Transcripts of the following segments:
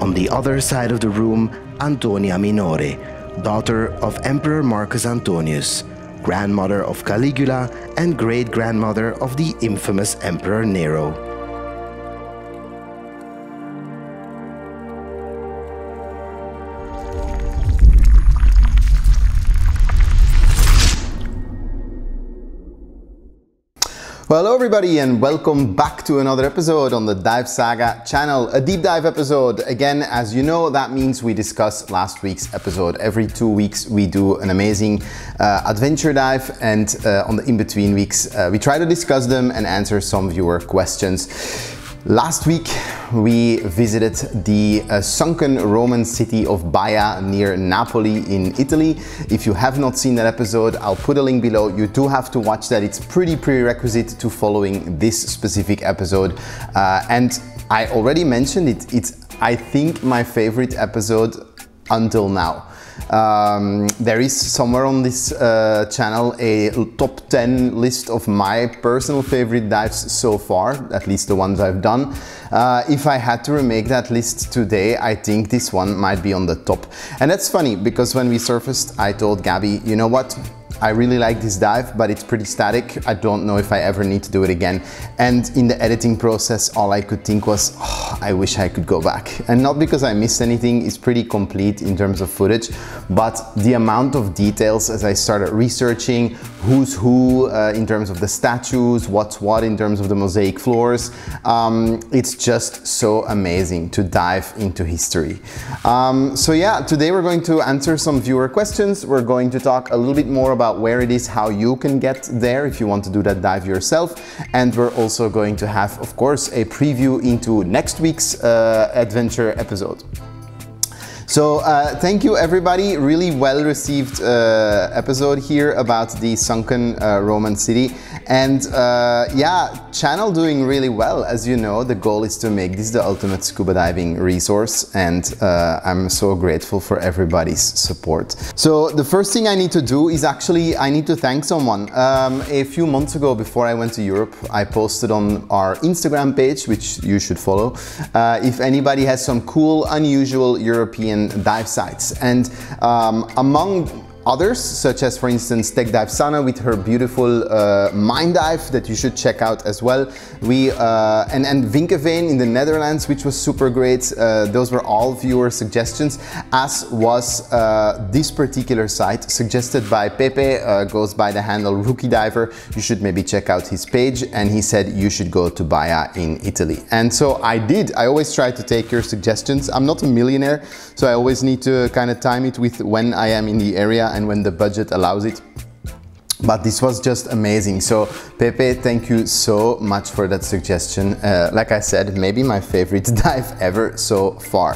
On the other side of the room, Antonia Minore, daughter of Emperor Marcus Antonius, grandmother of Caligula, and great grandmother of the infamous Emperor Nero. Well, hello everybody and welcome back to another episode on the Dive Saga channel. A deep dive episode. Again, as you know, that means we discuss last week's episode. Every two weeks we do an amazing uh, adventure dive and uh, on the in-between weeks uh, we try to discuss them and answer some viewer questions. Last week we visited the uh, sunken Roman city of Baia near Napoli in Italy. If you have not seen that episode, I'll put a link below. You do have to watch that. It's pretty prerequisite to following this specific episode. Uh, and I already mentioned it. It's, I think, my favorite episode until now. Um, there is somewhere on this uh, channel a top 10 list of my personal favorite dives so far, at least the ones I've done. Uh, if I had to remake that list today, I think this one might be on the top. And that's funny because when we surfaced, I told Gabby, you know what? I really like this dive, but it's pretty static. I don't know if I ever need to do it again. And in the editing process, all I could think was, oh, I wish I could go back. And not because I missed anything, it's pretty complete in terms of footage, but the amount of details as I started researching who's who uh, in terms of the statues, what's what in terms of the mosaic floors, um, it's just so amazing to dive into history. Um, so yeah, today we're going to answer some viewer questions. We're going to talk a little bit more about about where it is, how you can get there if you want to do that dive yourself. And we're also going to have, of course, a preview into next week's uh, adventure episode. So uh, thank you everybody, really well received uh, episode here about the sunken uh, Roman city and uh, yeah, channel doing really well. As you know, the goal is to make this the ultimate scuba diving resource and uh, I'm so grateful for everybody's support. So the first thing I need to do is actually, I need to thank someone. Um, a few months ago before I went to Europe, I posted on our Instagram page, which you should follow, uh, if anybody has some cool, unusual European dive sites. And um, among others, such as for instance Tech Dive Sana with her beautiful uh, mine dive that you should check out as well. We uh, and and Vinkeveen in the Netherlands, which was super great. Uh, those were all viewer suggestions, as was uh, this particular site suggested by Pepe, uh, goes by the handle Rookie Diver. You should maybe check out his page, and he said you should go to Baia in Italy. And so I did. I always try to take your suggestions. I'm not a millionaire, so I always need to kind of time it with when I am in the area and when the budget allows it. But this was just amazing. So pepe thank you so much for that suggestion. Uh, like i said maybe my favorite dive ever so far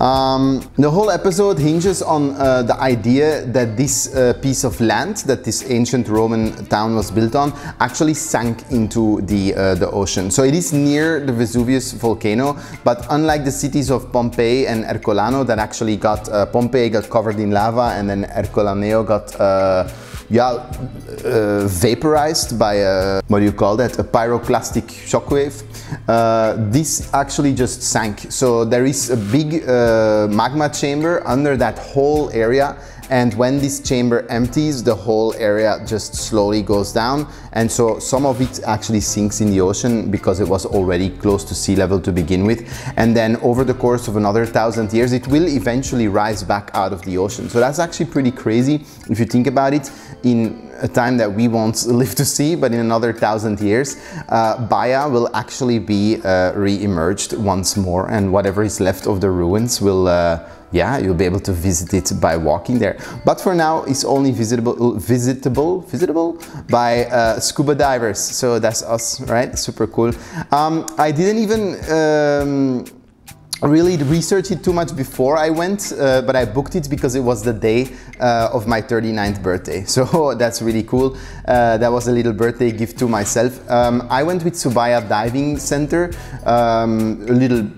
um, the whole episode hinges on uh, the idea that this uh, piece of land that this ancient roman town was built on actually sank into the uh, the ocean. So it is near the vesuvius volcano but unlike the cities of pompeii and ercolano that actually got uh, pompeii got covered in lava and then ercolaneo got uh, yeah, uh, vaporized by a, what do you call that, a pyroclastic shockwave. Uh, this actually just sank. So there is a big uh, magma chamber under that whole area and when this chamber empties, the whole area just slowly goes down. And so some of it actually sinks in the ocean because it was already close to sea level to begin with. And then over the course of another thousand years, it will eventually rise back out of the ocean. So that's actually pretty crazy if you think about it in a time that we won't live to see, but in another thousand years, uh, Baia will actually be uh, re-emerged once more and whatever is left of the ruins will uh, yeah, you'll be able to visit it by walking there. But for now, it's only visitable, visitable, visitable by uh, scuba divers. So that's us, right? Super cool. Um, I didn't even um, really research it too much before I went, uh, but I booked it because it was the day uh, of my 39th birthday. So that's really cool. Uh, that was a little birthday gift to myself. Um, I went with Subaya Diving Center, um, a little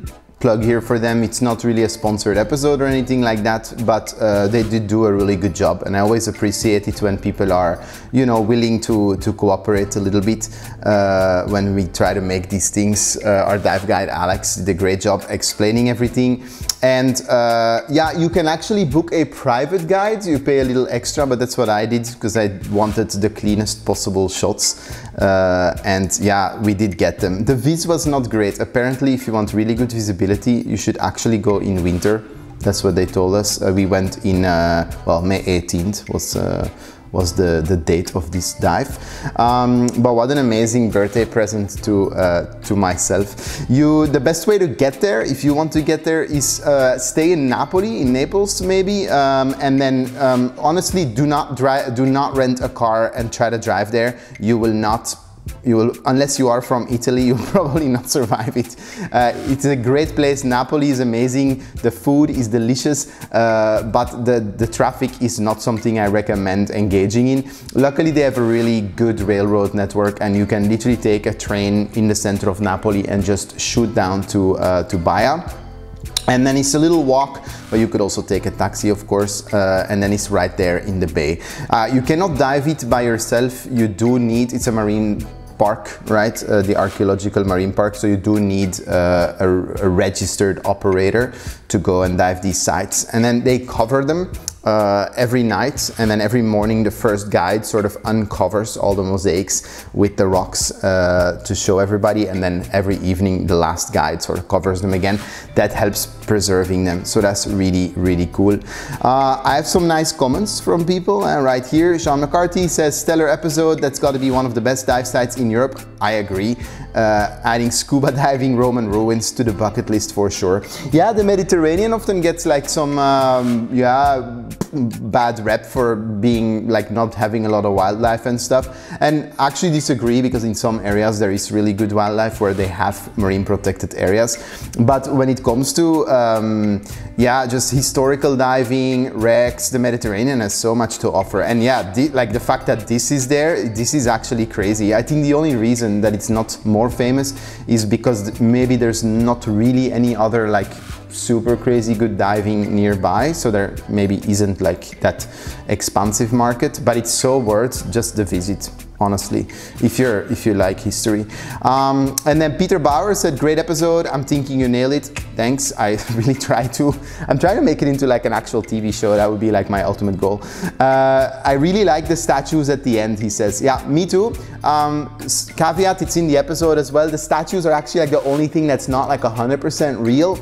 plug here for them. It's not really a sponsored episode or anything like that, but uh, they did do a really good job. And I always appreciate it when people are, you know, willing to, to cooperate a little bit uh, when we try to make these things. Uh, our dive guide, Alex, did a great job explaining everything. And uh, yeah, you can actually book a private guide. You pay a little extra, but that's what I did because I wanted the cleanest possible shots. Uh, and yeah, we did get them. The vis was not great. Apparently, if you want really good visibility, you should actually go in winter. That's what they told us. Uh, we went in, uh, well, May 18th was uh, was the, the date of this dive. Um, but what an amazing birthday present to, uh, to myself. You, the best way to get there, if you want to get there, is uh, stay in Napoli, in Naples maybe, um, and then um, honestly do not, drive, do not rent a car and try to drive there. You will not you will, unless you are from Italy, you'll probably not survive it. Uh, it's a great place. Napoli is amazing. The food is delicious, uh, but the, the traffic is not something I recommend engaging in. Luckily, they have a really good railroad network and you can literally take a train in the center of Napoli and just shoot down to, uh, to Baia. And then it's a little walk, but you could also take a taxi, of course, uh, and then it's right there in the bay. Uh, you cannot dive it by yourself. You do need, it's a marine park, right? Uh, the archaeological marine park. So you do need uh, a, a, registered operator to go and dive these sites. And then they cover them uh, every night and then every morning the first guide sort of uncovers all the mosaics with the rocks uh, to show everybody and then every evening the last guide sort of covers them again. That helps preserving them. So that's really really cool. Uh, I have some nice comments from people uh, right here. Sean McCarthy says stellar episode. That's got to be one of the best dive sites in Europe. I agree uh, adding scuba diving Roman ruins to the bucket list for sure. Yeah the Mediterranean often gets like some um, yeah bad rep for being like not having a lot of wildlife and stuff. And actually disagree because in some areas there is really good wildlife where they have marine protected areas. But when it comes to um, yeah just historical diving wrecks the Mediterranean has so much to offer. And yeah the, like the fact that this is there this is actually crazy. I think the only reason that it's not more famous is because maybe there's not really any other like super crazy good diving nearby so there maybe isn't like that expansive market but it's so worth just the visit honestly if you're if you like history. Um, and then Peter Bauer said great episode. I'm thinking you nail it. Thanks. I really try to I'm trying to make it into like an actual TV show. That would be like my ultimate goal. Uh, I really like the statues at the end he says. Yeah me too. Um, caveat it's in the episode as well. The statues are actually like the only thing that's not like 100% real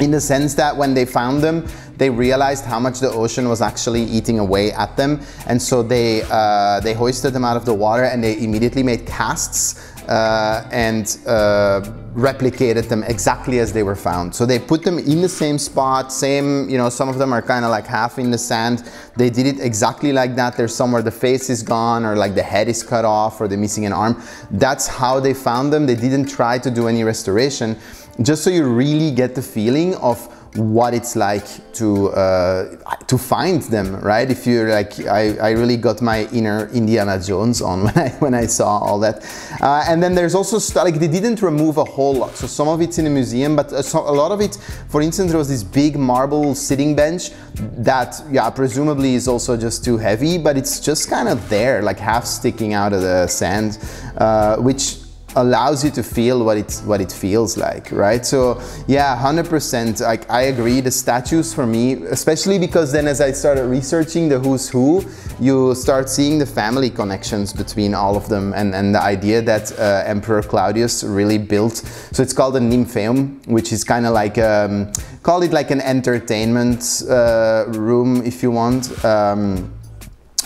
in the sense that when they found them, they realized how much the ocean was actually eating away at them. And so they, uh, they hoisted them out of the water and they immediately made casts uh, and uh, replicated them exactly as they were found. So they put them in the same spot, same, you know, some of them are kind of like half in the sand. They did it exactly like that. There's somewhere the face is gone or like the head is cut off or they're missing an arm. That's how they found them. They didn't try to do any restoration just so you really get the feeling of what it's like to uh, to find them, right? If you're like, I, I really got my inner Indiana Jones on when I when I saw all that. Uh, and then there's also stuff like they didn't remove a whole lot, so some of it's in a museum, but a, a lot of it, for instance, there was this big marble sitting bench that, yeah, presumably is also just too heavy, but it's just kind of there, like half sticking out of the sand, uh, which allows you to feel what it what it feels like right? So yeah 100% like I agree. The statues for me especially because then as I started researching the who's who you start seeing the family connections between all of them and and the idea that uh, Emperor Claudius really built. So it's called a nymphaeum which is kind of like um, call it like an entertainment uh, room if you want. Um,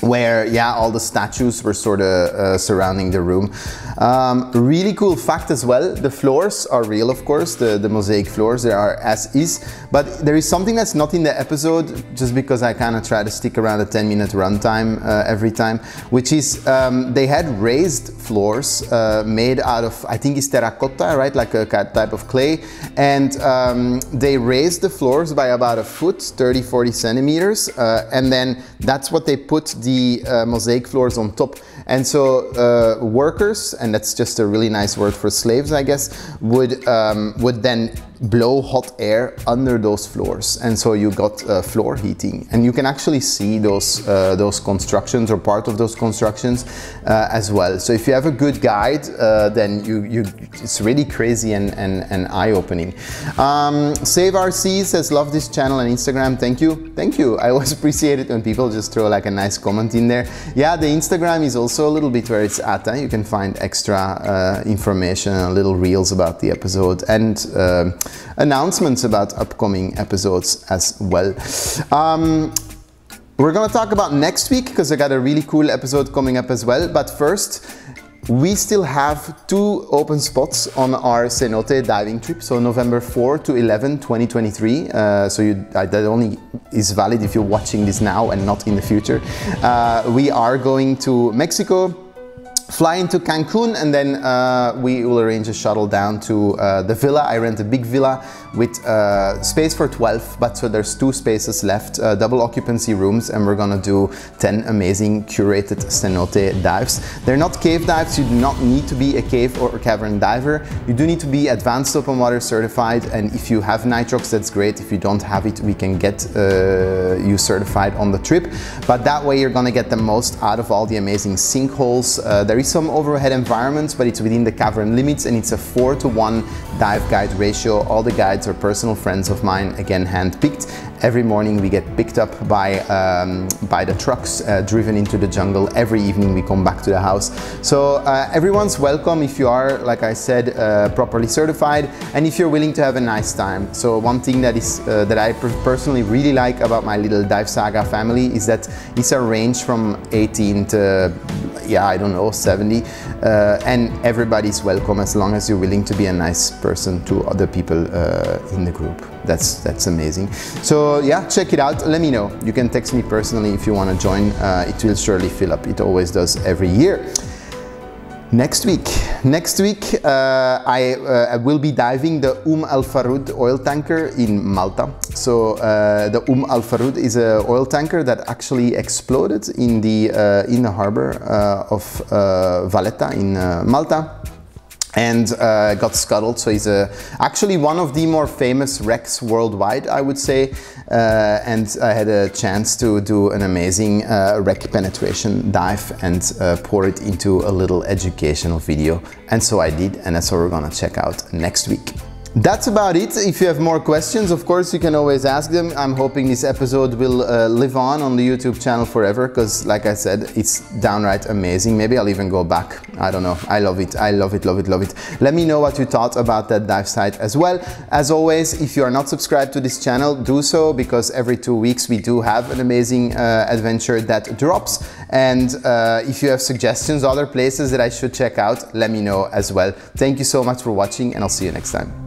where yeah all the statues were sort of uh, surrounding the room. Um, really cool fact as well the floors are real of course the, the mosaic floors they are as is but there is something that's not in the episode just because I kind of try to stick around a 10 minute runtime uh, every time which is um, they had raised floors uh, made out of I think it's terracotta right? Like a type of clay and um, they raised the floors by about a foot 30 40 centimeters uh, and then that's what they put the uh, mosaic floors on top. And so uh, workers, and that's just a really nice word for slaves, I guess, would, um, would then blow hot air under those floors. And so you got uh, floor heating. And you can actually see those uh, those constructions or part of those constructions uh, as well. So if you have a good guide uh, then you, you it's really crazy and, and, and eye-opening. Um, Save RC says love this channel and Instagram. Thank you. Thank you. I always appreciate it when people just throw like a nice comment in there. Yeah the Instagram is also a little bit where it's at you can find extra uh, information little reels about the episode. And uh, announcements about upcoming episodes as well. Um, we're gonna talk about next week because I got a really cool episode coming up as well. But first, we still have two open spots on our cenote diving trip. So November 4 to 11, 2023. Uh, so you, that only is valid if you're watching this now and not in the future. Uh, we are going to Mexico, fly into Cancun and then uh, we will arrange a shuttle down to uh, the villa. I rent a big villa with uh, space for 12, but so there's two spaces left, uh, double occupancy rooms, and we're gonna do 10 amazing curated cenote dives. They're not cave dives, you do not need to be a cave or a cavern diver. You do need to be advanced open water certified, and if you have nitrox, that's great. If you don't have it, we can get uh, you certified on the trip, but that way you're gonna get the most out of all the amazing sinkholes. There is some overhead environments, but it's within the cavern limits, and it's a four to one dive guide ratio. All the guides are personal friends of mine, again hand-picked. Every morning we get picked up by, um, by the trucks uh, driven into the jungle. Every evening we come back to the house. So uh, everyone's welcome if you are, like I said, uh, properly certified and if you're willing to have a nice time. So one thing that is uh, that I personally really like about my little Dive Saga family is that it's a range from 18 to, yeah, I don't know, 70 uh, and everybody's welcome as long as you're willing to be a nice person to other people uh, in the group. That's, that's amazing. So yeah, check it out. Let me know. You can text me personally if you want to join. Uh, it will surely fill up. It always does every year. Next week, next week uh, I, uh, will be diving the Um El Faroud oil tanker in Malta. So uh, the Um El Faroud is an oil tanker that actually exploded in the uh, in the harbor uh, of uh, Valletta in Malta and uh, got scuttled. So he's uh, actually one of the more famous wrecks worldwide, I would say. Uh, and I had a chance to do an amazing uh, wreck penetration dive and uh, pour it into a little educational video. And so I did, and that's what we're gonna check out next week. That's about it. If you have more questions, of course, you can always ask them. I'm hoping this episode will uh, live on on the YouTube channel forever because, like I said, it's downright amazing. Maybe I'll even go back. I don't know. I love it. I love it, love it, love it. Let me know what you thought about that dive site as well. As always, if you are not subscribed to this channel, do so because every two weeks we do have an amazing uh, adventure that drops. And uh, if you have suggestions, other places that I should check out, let me know as well. Thank you so much for watching and I'll see you next time.